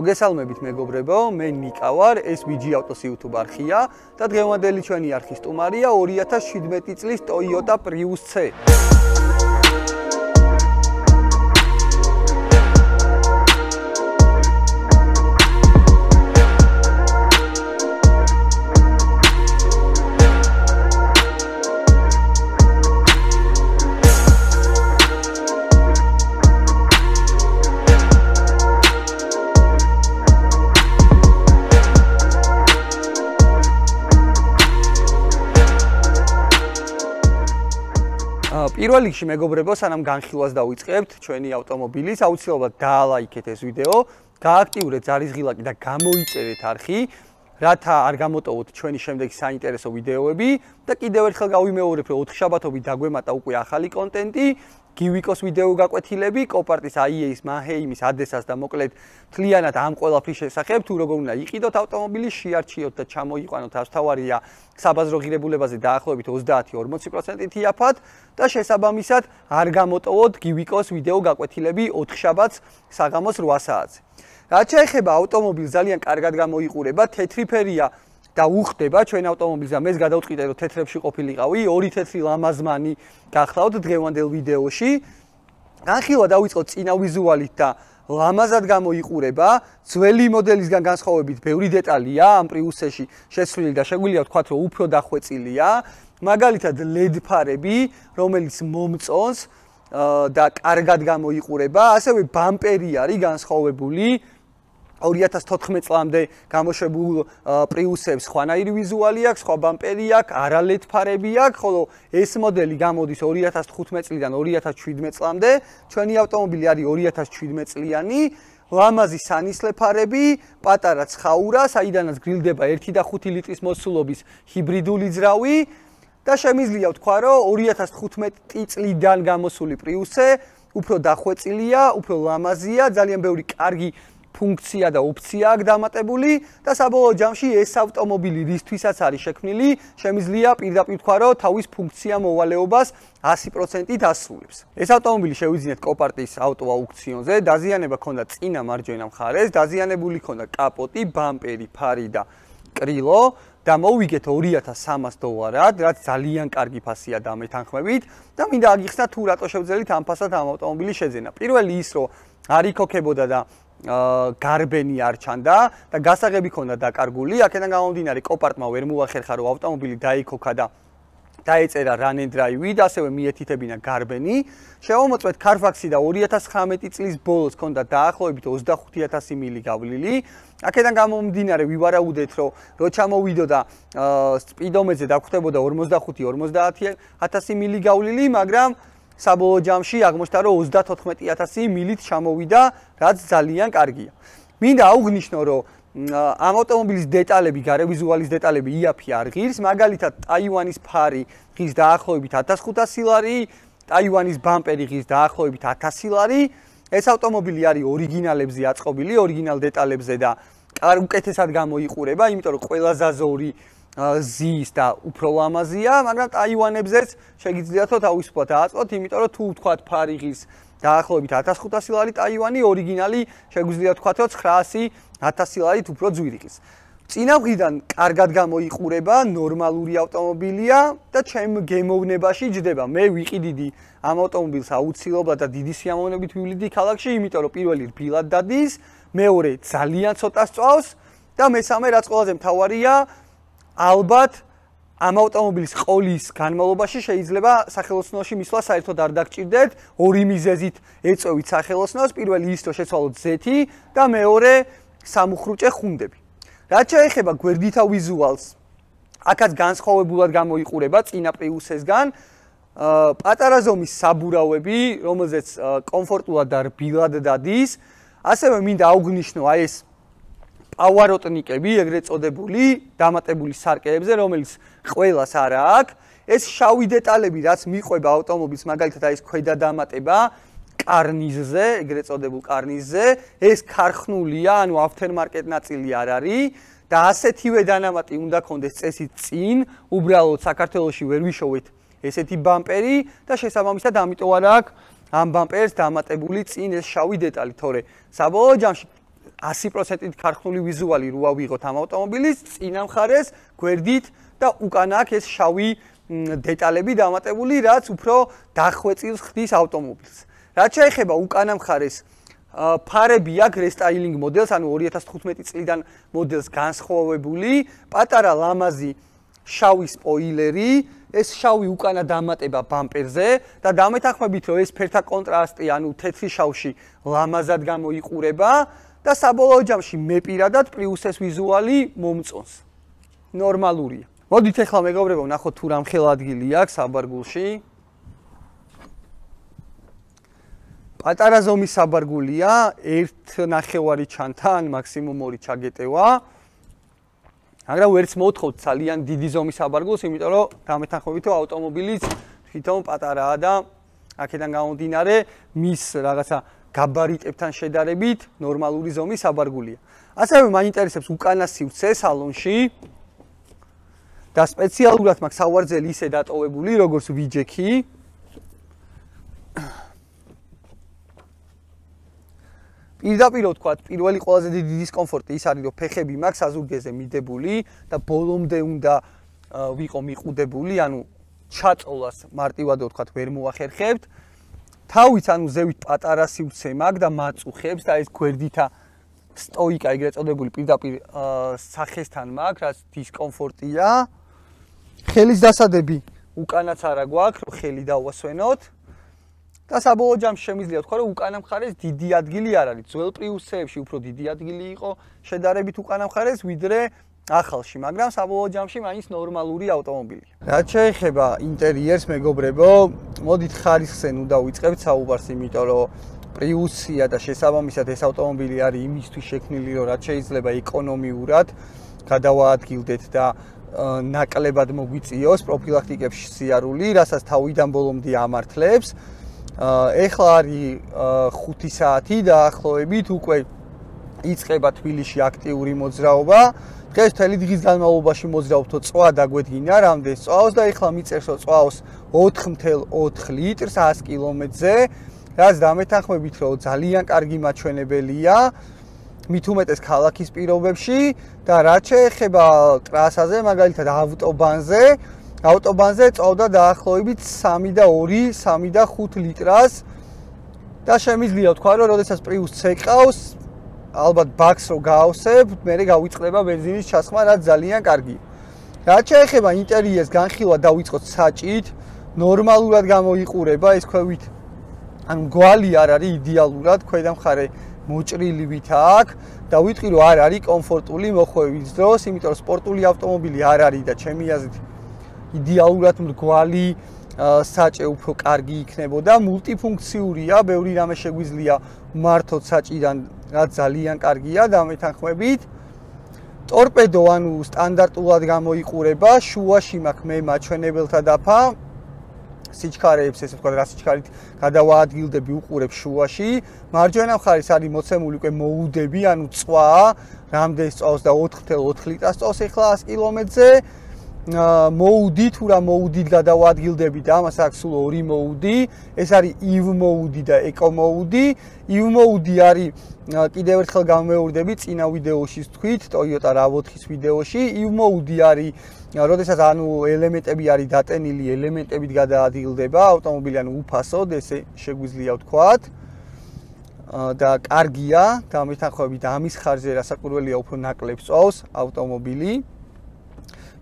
მოგესალმებით მეგობრებო, მე ნიკა ვარ, ეს VG Autos YouTube არხია და დღევანდელი ჩვენი არხის სტუმარია 2017 წლის Toyota Prius C. პირველ რიგში მეგობრებო, სანამ განხილვას დავიწყებთ ჩვენი ავტომობილის, აუცილებლად დაალაიქეთ ეს ვიდეო, გააქტიურეთ ძალისღილაკი და გამოიწერეთ არხი, რათა არ გამოტოვოთ ჩვენი შემდეგი საინტერესო ვიდეოები და კიდევ ერთხელ გავიმეორებ, რომ 4 შაბათობით დაგვემატა უკვე ახალი კონტენტი. გივიკოს ვიდეო გაკვეთილები, კოპარტის AIA-ის, Mahheim-ის, ADES-ას და მოკლედ თლიანად ამ ყველაფრის შესახებ, თუ როგორ უნდა იყიდოთ ავტომობილი, შეარჩიოთ და ჩამოიყვანოთ ასთავარია საბაზრო ღირებულებაზე დაახლოებით 30-40%-ით იაფად და შესაბამისად არ გამოტოვოთ გივიკოს ვიდეო გაკვეთილები 4 შაბათს საღამოს 8 საათზე. რაც შეეხება ავტომობილს, ძალიან კარგად გამოიყურება, თეთრი ფერია და უხდება ჩვენ ავტომობილს და მეც გადავწყვიტე რომ თეთრებში ყოფილიყავი, ორი თეთრი ლამაზმანი გახლავთ დღევანდელ ვიდეოში. განხილვა დავიწყოთ წინა ვიზუალით და ლამაზად გამოიყურება. ძველი მოდელისგან განსხვავებით, ბევრი დეტალია ამ პრიუსეში შეცვლილი და შეგვიძლია ვთქვათ, რომ უფრო დახვეწილია. მაგალითად LED ფარები, რომელიც მომწონს და კარგად გამოიყურება, ასევე ბამპერი არის განსხვავებული. 2014 წლამდე გამოშვებულ პრიუსებს ხვანაირი ვიზუალი აქვს, სხვა ბამპერი აქვს, არალეთ ფარები აქვს, ხოლო ეს მოდელი გამოდის 2015 წლიდან 2017 წლამდე. ჩვენი ავტომობილი არის 2017 წლიანი. ლამაზი სანისლე ფარები, პატარა ცხაურა, საიდანაც გრილდება 1.5 ლიტრის მოსულობის ჰიბრიდული ძრავი და შემიძლია ვთქვა, რომ 2015 წლიდან გამოსული პრიუსე უფრო დახვეწილია, უფრო ლამაზია, ძალიან ბევრი კარგი ფუნქცია და ოფცია აქვს დამატებული და საბოლოო ჯამში ეს ავტომობილი რისთვისაც არის შექმნილი, შემიძლია პირდაპირ თქვა, რომ თავის ფუნქცია მოვალეობას 100%-ით ასრულებს. ეს ავტომობილი შევიძინეთ კოპარტის ავტო აუქციონზე, დაზიანება ქონდა წინა მარჯვენა მხარეს, დაზიანებული ქონდა კაპოტი, ბამპერი, ფარი და კრილო და მოვიგეთ 2300 დოლარად, რაც ძალიან კარგი ფასია დამეთანხმებით და მინდა აგიხსნა თუ რატო შევძელით ამ ფასად ამ ავტომობილის შეძენა. პირველი ის, რომ არ იქოქებოდა და გარბენი არ ჩანდა და გასაღები ქონდა დაკარგული. აქედან გამომდინარე, კოპარტმა ვერ მოახერხა, რომ ავტომობილი დაიქოქა და დაეწერა run and drive-ი და ასევე მიეთითებინა გარბენი. შევამოწმეთ Carfax-ი და 2019 წლის ბოლოს ქონდა დაახლოებით 25000 მილი გავლილი. აქედან გამომდინარე, ვივარაუდეთ, რომ რო ჩამოვიდო და სპიდომეზე დაგხვდებოდა 45-50000 მილი გავლილი, მაგრამ საბოლოო ჯამში აღმოჩნდა რომ 34000 მილით ჩამოვიდა, რაც ძალიან კარგია. მინდა აუგნიშნო, რომ ამ ავტომობილის დეტალები, გარევიზუალის დეტალები იაფი არ ღირს, მაგალითად ტაივანის ფარი ღირს დაახლოებით 1500 ლარი, ტაივანის ბამპერი ღირს დაახლოებით 1000 ლარი. ეს ავტომობილი არის ორიგინალებზე აწყობილი, ორიგინალ დეტალებზე და უკეთესად გამოიყურება, იმიტომ რომ ყველა ზაზორი ზის და უფრო ლამაზია, მაგრამ ტაივანებზეც შეგიძლიათ თავისუფლად დააწყოთ, იმიტომ რომ თუ ვთქვათ ფარიღის დაახლოებით 1500 ლარი ტაივანი ორიგინალი შეგვიძლია ვთქვათ 900 1000 ლარით უფრო ძვირიღის. წინავღიდან კარგად გამოიყურება, ნორმალური ავტომობილია და ჩემ გემოვნებაში ჯდება. მე ვიყიდიდი ამ ავტომობილს აუცილებლად და დიდი სიამოვნებით ვივლიდი ქალაქში, იმიტომ რომ პირველი რბილად დადის, მეორე ძალიან ცოტა სწავს და მესამე რაც ყველაზე მთავარია, ალბათ ამ ავტომობილის ყოლის განმავლობაში შეიძლება სახელოსნოში მისვლა საერთოდ არ დაგჭირდეთ. ორი მიზეზით ეწევით სახელოსნოს პირველი ის რომ შეცვალოთ ზეთი და მეორე სამუხრუჭე ხუნდები. რაც შეეხება გვერდითა ვიზუალს აქაც განსხვავებულად გამოიყურება წინა პრიუსესგან პატარა ზომის საბურავები რომელზეც კომფორტულად და რბილად დადის. ასევე მინდა აუგნიშნო აი ეს პავაროტნიკები, ეგრეთ წოდებული, დამატებული სარკეებზე, რომელიც ყველას არა აქვს. ეს შავი დეტალები, რაც მიყვება ავტომობილს, მაგალითად აი ეს ქვედა დამატება კარნიზზე, ეგრეთ წოდებულ კარნიზზე, ეს ქარხნულია, ანუ აფთერმარკეტ ნაწილი არ არის და ასეთივე დანამატი უნდა კონდეს წესით წინ, უბრალოდ საქართველოსში ვერ ვიშოვეთ ესეთი ბამპერი და შესაბამისად ამიტომ არა აქვს ამ ბამპერს დამატებული წინ ეს შავი დეტალი, თორე საბოლოო ჯამში 100%-ით ქარხნული ვიზუალი როა ვიღოთ ამ ავტომობილის, წინა მხარეს გვერდით და უკანა აქ ეს შავი დეტალები დამატებული, რაც უფრო დახვეწილს ხდის ავტომობილს. რაც შეეხება უკანა მხარეს, ფარები აქვს რესტაილინგ მოდელს, ანუ 2015 წლიდან მოდელს განსხვავებული, პატარა ლამაზი შავი სპოილერი, ეს შავი უკანა დამატება ბამპერზე და დამეთანხმებით რომ ეს ფერთა კონტრასტი, ანუ თეთრი შავში ლამაზად გამოიყურება და საბოლოო ჯამში მე პირადად პლუსეს ვიზუალი მომწონს. ნორმალურია. მოდით ახლა მეგობრებო, ნახოთ თუ რამ ხელ ადგილი აქვს საბარგულში. პატარა ზომის საბარგულია, ერთ ნახევარი ჩანთან, მაქსიმუმ ორი ჩაგეტევა. მაგრამ ვერც მოთხოვთ ძალიან დიდი ზომის საბარგულს, იმიტომ რომ გამეთანხმებით რომ ავტომობილიც თვითონ პატარაა და აქედან გამომდინარე მის რაღაცა გაბარიტებთან შედარებით ნორმალური ზომის საბარგულია. ასევე მაინტერესებს უკანა სივრცე სალონში. და სპეციალურად მაქვს სავარძელი ისე დატოვებული, როგორც ვიჯექი. პირდაპირ ვთქვა, პირველი ყველაზე დიდი დისკომფორტი ის არის, რომ ფეხები მაქვს აზურგეზე მიდებული და ბოლომდე უნდა ვიყო მიყუდებული, ანუ ჩაწოლას მარტივად ვთქვა, ვერ მოახერხებთ. თავიც ანუ ზევით პატარა სივრცე მაქვს და მაწუხებს და ეს გვერდითა სტოიკა ეგრეთ წოდებული პირდაპირ სახესთან მაქვს, რაც დისკომფორტია. ხელის დასადები უკანაც არა გვაქვს, ხელი დავასვენოთ. და საბოლოო ჯამში შემიძლია თქვა, რომ უკანა მხარეს დიდი ადგილი არ არის. ძველ პრიუსებში უფრო დიდი ადგილი იყო შედარებით უკანა მხარეს, ვიდრე ახალში, მაგრამ საბოლოო ჯამში მაინც ნორმალური ავტომობილია. რაც შეეხება ინტერიერს, მეგობრებო, მოდით ხარისხზე ნუ დავიწყებთ საუბარს, იმიტომ რომ პრიუსია და შესაბამისად ეს ავტომობილი არის იმისთვის შექმნილი, რომ რაც შეიძლება ეკონომიურად გადავაადგილდეთ და ნაკლებად მოგვიწიოს პროფილაქტიკებში სიარული, რასაც თავიდან ბოლომდე ამართლებს. ეხლა არის 5 საათი და ახლოებით უკვე იწყება თბილისში აქტიური მოძრაობა. დღეს თელი დღის განმავლობაში მოძრაობთო წვა დაგვედგინა, რამდენს წვავს და ეხლა მიწერსო წვავს 4.4 ლიტრს 100 კილომეტრზე, რაც დამეთანხმებით რომ ძალიან კარგი მაჩვენებელია. მით უმეტეს ქალაქის პირობებში და რაც შეეხება ტრასაზე, მაგალითად ავტობანზე, ავტობანზე წავდა დაახლოებით 3 და 2, 3 და 5 litrას და შემიძლია თქვა რომ შესაძაც პრიუს ცეყავს ალბათ ბაქს რო გაავსებ, მე გავიწყდება бенზინის ჩასხმა, რაც ძალიან კარგია. რაც შეეხება ინტერიერს განხილვა დავიწყოთ საჭით, ნორმალურად გამოიყურება ეს ქვევით. ანუ გვალი არ არის იდეალურად, ქვედა მხარე მოჭრილი ვით აქვს და ვიტყვი რომ არ არის კომფორტული მოხვევის დროს, იმიტომ რომ სპორტული ავტომობილი არ არის და ჩემი აზრით იდეალურად მრგვალი საჭე უფრო კარგი იქნებოდა, მულტიფუნქციურია, ბევრი რამე შეგვიძლია მართოთ საჭიდან რაც ძალიან კარგია და მეთანხმებით ტორპედო ანუ სტანდარტულად გამოიყურება შუაში მაქვს მე მაჩვენებელთა დაფა. სიჩქარეებს ესე ვთქვა რა სიჩქარით გადავაადგილდები უყურებ შუაში. მარჯვენა მხარეს არის მოცემული უკვე მოუდები ანუ წვა რამდენს წავს და 4.4 ლიტრას წავს ახლა 100 კილომეტრზე მოუდი თუ რა მოუდით გადავადგილდები და ამას აქვს სულ ორი მოუდი. ეს არის ივ მოუდი და ეკო მოუდი. ივ მოუდი არის კიდევ ერთხელ გამეორდები წინა ვიდეოში თქვით Toyota RAV4-ის ვიდეოში. ივ მოუდი არის როდესაც ანუ ელემენტები არის დატენილი ელემენტებით გადაადგილდება ავტომობილი ანუ უფასოდ ესე შეგვიძლია ვთქვათ. და კარგია და მეთანხმებით ამის ხარჯზე რასაკვირველია უფრო ნაკლებს წავს ავტომობილი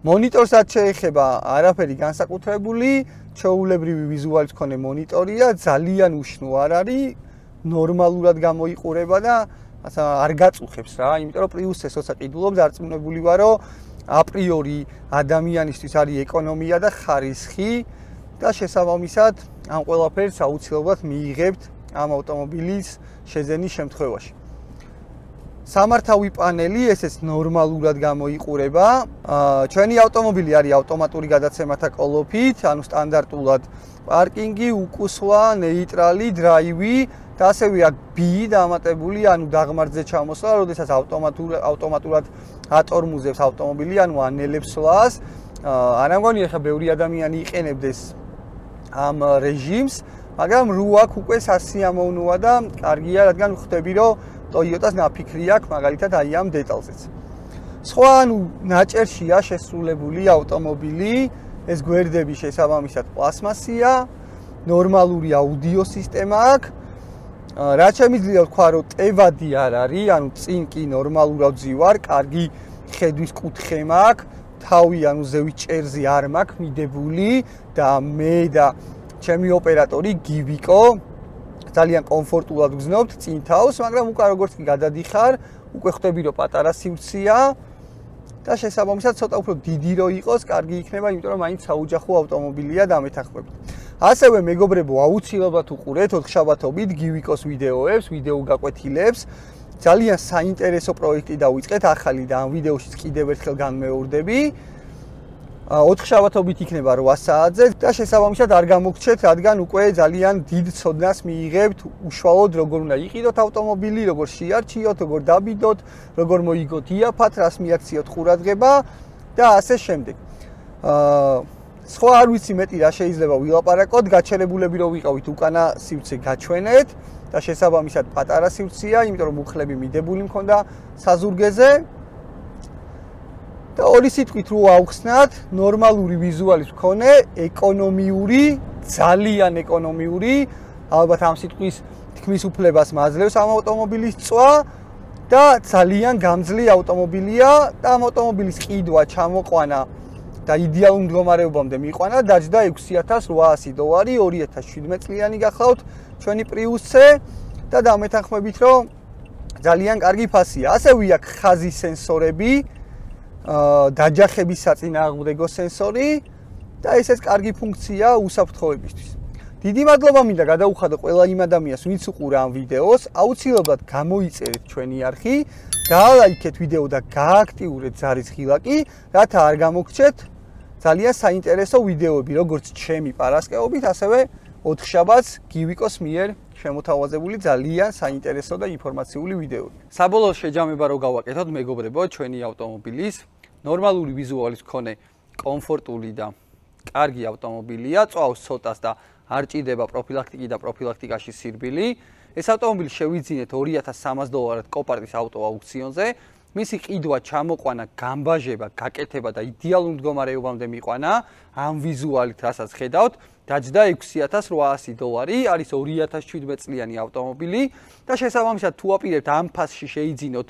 მონიტორსაც შეეხება არაფერი განსაკუთრებული, ჩაულებრივი ვიზუალის მქონე მონიტორია, ძალიან უშნო არ არის, ნორმალურად გამოიყურება და ასე არ გაწუხებს რა, იმიტომ რომ პლუსს ესოცა ყიდულობს, არწმუნებული ვარო, აპრიორი ადამიანისთვის არის ეკონომია და ხარისხი და შესაბამისად ამ ყველაფერს აუცილებლად მიიღებთ ამ ავტომობილის შეძენის შემთხვევაში. სამართავი პანელი ესეც ნორმალურად გამოიყურება. ჩვენი ავტომობილი არის ავტომატური გადაცემათა კოლოფით, ანუ სტანდარტულად პარკინგი, უკუსვა, ნეიტრალი, დრაივი და ასევე აქ B დამატებული, ანუ დაღმართზე ჩამოსვლა, როდესაც ავტომატურად ავტომატურად ატორმუზებს ავტომობილი, ანუ ანელებს სვლას. არა მგონია ხა ბევრი ადამიანი იყენებდეს ამ რეჟიმს, მაგრამ რო აქ უკვე სასიამოვნოა და კარგია, რადგან ხვდები რომ Toyota-ს ნაფიქრი აქვს მაგალითად აი ამ დეტალზეც. სხვა ანუ ნაჭერშია შესრულებული ავტომობილი, ეს გვერდები შესაბამისად პლასმასია, ნორმალური აუდიო სისტემა აქვს. რაც შემიძლია თქვა, რომ ტევადი არ არის, ანუ წინ კი ნორმალურად ძივარ, კარგი ხედვის კუთხე მაქვს, თავი ანუ ზევი ჭერზე არ მაქვს მიდებული და მე და ჩემი ოპერატორი გივიკო ძალიან კომფორტულად გზნობთ წინ თავს, მაგრამ უკან როგორც კი გადადიხარ, უკვე ხვდები რომ პატარა სივრცეა და შესაბამისად ცოტა უფრო დიდი რო იყოს, კარგი იქნება, იმიტომ რომ მაინც საოჯახო ავტომობილია და მეთანხმებით. ასევე მეგობრებო, აუცილებლად უყურეთ ოთხშაბათობით გივიკოს ვიდეოებს, ვიდეო გაკვეთილებს. ძალიან საინტერესო პროექტი დავიწყეთ ახალი და ამ ვიდეოშიც კიდევ ერთხელ განმეორდები. 4 შაბათობით იქნება 8 საათზე და შესაბამისად არ გამოგჩეთ, რადგან უკვე ძალიან დიდ ცოდნას მიიღებთ უშუალოდ როგორ უნდა იყიდოთ ავტომობილი, როგორ შეარჩიოთ, როგორ დაბიდოთ, როგორ მოიგოთ იაფად, რას მიაქციოთ ყურადღება და ასე შემდეგ. აა სხვა არ ვიცი მეტი რა შეიძლება ვილაპარაკოთ, გაჩერებულები რო ვიყავით უკანა სივრცე გაჩვენეთ და შესაბამისად პატარა სივრცეა, იმიტომ რომ მუხლები მიდებული მქონდა საზურგეზე. და ორი სიტყვით რო აუხსნათ, ნორმალური ვიზუალის მქონე, ეკონომიური, ძალიან ეკონომიური, ალბათ ამ სიტყვის თქმის უფლებას მაძლევს ამ ავტომობილის წვა და ძალიან გამძლე ავტომობილია და ამ ავტომობილის ყიდვა ჩამოყვანა და იდეალურ მდგომარეობამდე მიყვანა დაჯდა 6800 დოლარი 2017 წლიანი გახლავთ ჩვენი პრიუსზე და დამეთანხმებით რომ ძალიან კარგი ფასია. ასევე აქვს ხაზი სენსორები, დაჯახების საწინააღმდეგო სენსორი და ესეც კარგი ფუნქცია უსაფრთხოებისთვის. დიდი მადლობა მინდა გადაუხადო ყველა იმ ადამიანს, ვინც უყურა ამ ვიდეოს. აუცილებლად გამოიწერეთ ჩვენი არხი, დაალაიქეთ ვიდეო და გააქტიურეთ ზარის ღილაკი, რათა არ გამოგჩეთ ძალიან საინტერესო ვიდეოები, როგორც ჩემი პარასკევობით, ასევე ოთხშაბათს გივიკოს მიერ შემოთავაზებული ძალიან საინტერესო და ინფორმაციული ვიდეოები. საბოლოო შეჯამება რო გავაკეთოთ, მეგობრებო, ჩვენი ავტომობილის ნორმალური ვიზუალის მქონე კომფორტული და კარგი ავტომობილია, წვავს ცოტას და არ ჭირდება პროფილაქტიკი და პროფილაქტიკაში სირბილი. ეს ავტომობილი შევიძინეთ 2300 დოლარად კოპარტის ავტო აუქციონზე. მისი ყიდვა, ჩამოყვანა, გამბაჟება, გაკეთება და იდეალურ მდგომარეობამდე მიყვანა ამ ვიზუალით, რასაც ხედავთ, დაჯდა 6800 დოლარი, არის 2017 წლიანი ავტომობილი და შესაბამისად თუ აპირებთ ამ ფასში შეიძინოთ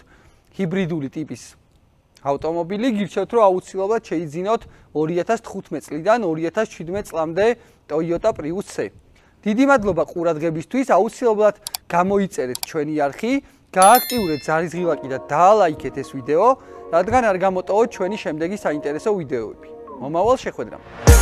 ჰიბრიდული ტიპის ავტომობილი გირჩევთ რომ აუცილებლად შეიძინოთ 2015 წლიდან 2017 წლამდე Toyota Prius C. დიდი მადლობა ყურადღებისთვის, აუცილებლად გამოიწერეთ ჩვენი არხი, გააქტიურეთ ზარის ღილაკი და დაალაიქეთ ეს ვიდეო, რადგან არ გამოტოვოთ ჩვენი შემდეგი საინტერესო ვიდეოები. მომავალ შეხვედრამდე.